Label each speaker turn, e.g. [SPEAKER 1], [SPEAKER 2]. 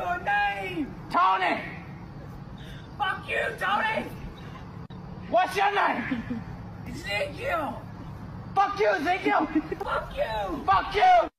[SPEAKER 1] your name?
[SPEAKER 2] Tony!
[SPEAKER 1] Fuck you, Tony!
[SPEAKER 2] What's your name?
[SPEAKER 1] Ezekiel!
[SPEAKER 2] Fuck you, Ezekiel!
[SPEAKER 1] Fuck you!
[SPEAKER 2] Fuck you!